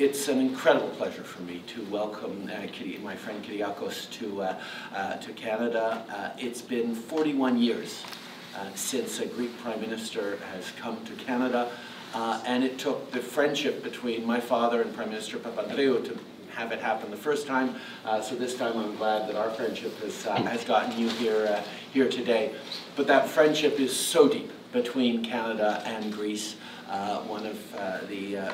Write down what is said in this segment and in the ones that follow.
it's an incredible pleasure for me to welcome uh, my friend Kyriakos to, uh, uh, to Canada. Uh, it's been 41 years uh, since a Greek Prime Minister has come to Canada, uh, and it took the friendship between my father and Prime Minister Papandreou to have it happen the first time. so this time I'm glad that our friendship has, has gotten you here, here today. But that friendship is so deep between Canada and Greece. one of the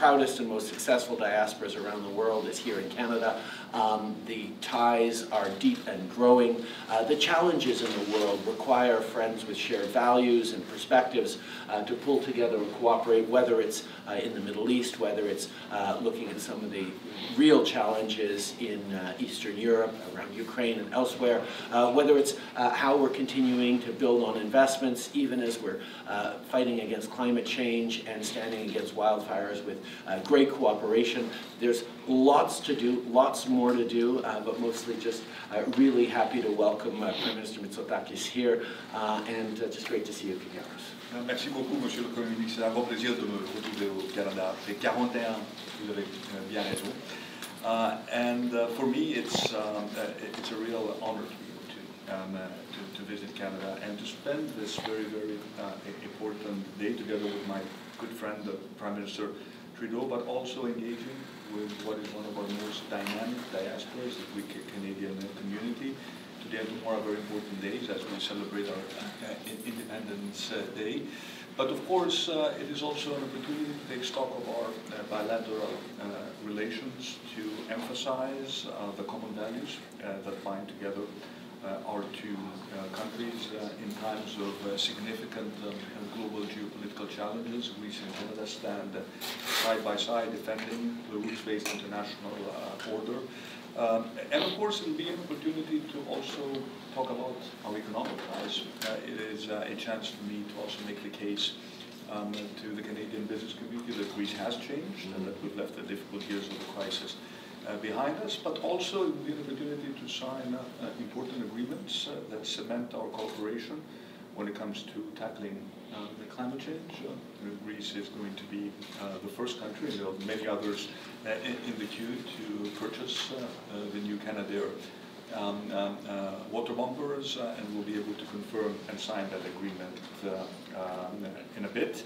proudest and most successful diasporas around the world is here in Canada. Um, the ties are deep and growing. Uh, the challenges in the world require friends with shared values and perspectives uh, to pull together and cooperate, whether it's uh, in the Middle East, whether it's uh, looking at some of the real challenges in uh, Eastern Europe, around Ukraine and elsewhere, uh, whether it's how we're continuing to build on investments, even as we're fighting against climate change and standing against wildfires with great cooperation. There's lots to do, lots more to do, but mostly just really happy to welcome Prime Minister Mitsotakis here, and just great to see you, Kyriakos. Merci beaucoup, Monsieur le Premier ministre. C'est un grand plaisir de me retrouver au Canada après 41, vous avez bien raison. Uh, and uh, for me, it's, um, uh, it's a real honor to be able to, um, uh, to, to, visit Canada and to spend this very, very uh, important day together with my good friend, the Prime Minister Trudeau, but also engaging with what is one of our most dynamic diasporas, the Greek Canadian community. Today and tomorrow are very important days as we celebrate our uh, Independence Day. But of course, uh, it is also an opportunity to take stock of our uh, bilateral uh, relations to emphasize uh, the common values uh, that bind together our two countries in times of significant um, global geopolitical challenges. Greece and Canada stand side by side defending the rules-based international order. Um, and of course, it will be an opportunity to also talk about our economic ties. Uh, it is uh, a chance for me to also make the case um, to the Canadian business community that Greece has changed and that we've left the difficult years of the crisis uh, behind us, but also it will be an opportunity to sign uh, important agreements uh, that cement our cooperation when it comes to tackling uh, the climate change. Greece is going to be the first country, there are many others in, in, the queue to purchase the new Canadair um, um, uh, water bombers, uh, and we'll be able to confirm and sign that agreement uh, in a bit.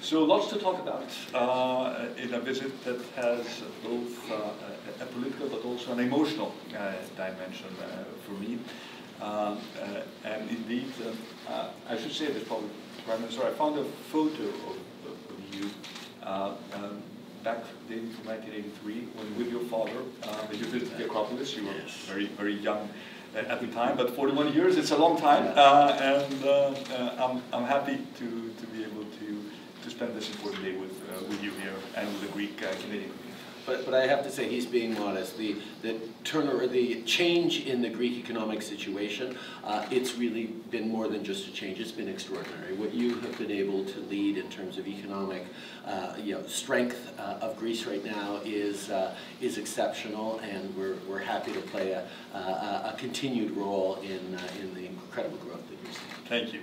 So lots to talk about uh, in a visit that has both uh, a political but also an emotional uh, dimension for me. Um, and indeed, I should say this probably, Prime Minister, I found a photo of, of you um, back dating from 1983 when with your father uh, you visited the Acropolis. You were yes. very, very young uh, at the time, but 41 years, it's a long time, uh, and uh, uh, I'm, I'm happy to, to be able to, to spend this important day with, uh, with you here and with the Greek Canadian community. But, but I have to say, he's being modest. The, the turn or the change in the Greek economic situation, uh, it's really been more than just a change. It's been extraordinary. What you have been able to lead in terms of economic uh, you know, strength uh, of Greece right now is, uh, is exceptional, and we're, we're happy to play a, a, a continued role in, uh, in the incredible growth that you're seeing. Thank you.